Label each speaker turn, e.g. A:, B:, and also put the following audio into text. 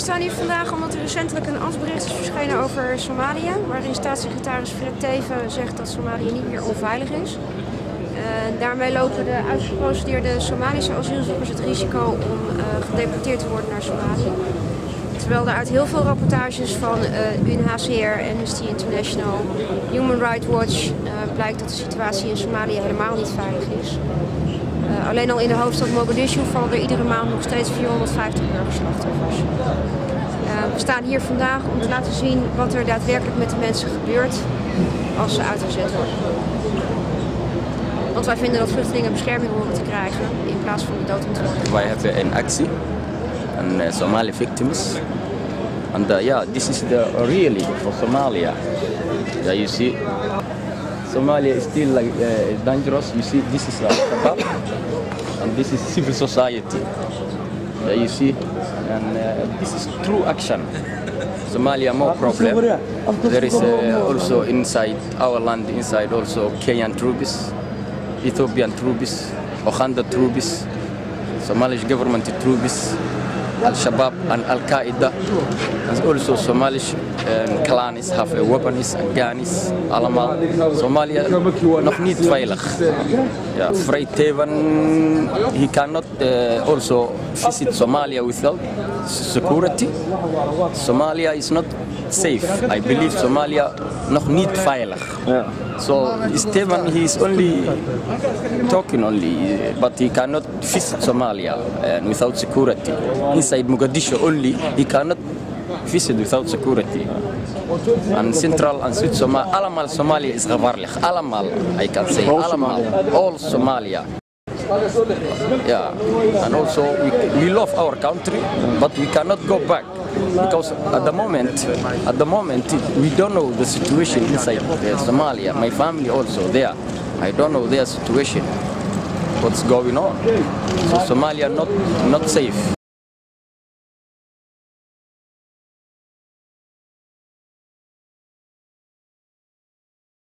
A: we staan hier vandaag omdat er recentelijk een ambtsbericht is verschenen over Somalië. Waarin staatssecretaris Fred Teven zegt dat Somalië niet meer onveilig is. Uh, daarmee lopen de uitgeprocedeerde Somalische asielzoekers het risico om uh, gedeporteerd te worden naar Somalië. Terwijl er uit heel veel rapportages van uh, UNHCR, Amnesty International, Human Rights Watch blijkt dat de situatie in Somalië helemaal niet veilig is. Uh, alleen al in de hoofdstad Mogadishu vallen er iedere maand nog steeds 450 burgerslachtoffers. Uh, we staan hier vandaag om te laten zien wat er daadwerkelijk met de mensen gebeurt als ze uitgezet worden. Want wij vinden dat vluchtelingen bescherming horen te krijgen in plaats van de dood ontworpen.
B: Wij hebben een actie aan uh, Somali victims. Uh, yeah, this is the really for Somalia. Yeah, you see, Somalia is still like uh, dangerous. You see, this is like Qatar, and this is civil society. You see, and uh, this is true action. Somalia more problem. There is uh, also inside our land, inside also Kenyan troops, Ethiopian troops, Oghanda troops, Somali government troops, Al-Shabaab and Al-Qaeda. And also Somali um, clans have uh, weapons and guns allemaal. Somalia nog niet veilig. Yeah, Fred Teven, he cannot uh, also visit Somalia without security. Somalia is not safe. I believe Somalia nog niet veilig.
C: Yeah.
B: So Steven, he is only talking only, but he cannot visit Somalia and without security. Inside Mogadishu only, he cannot visit without security. And Central and South Somalia, allemaal Somalia is gevaarlijk. Allemaal, I can say.
C: Somalia.
B: All Somalia. Yeah, and also we, we love our country, but we cannot go back because at the moment, at the moment we don't know the situation inside uh, Somalia. My family also there. I don't know their situation. What's going on? So Somalia not not safe.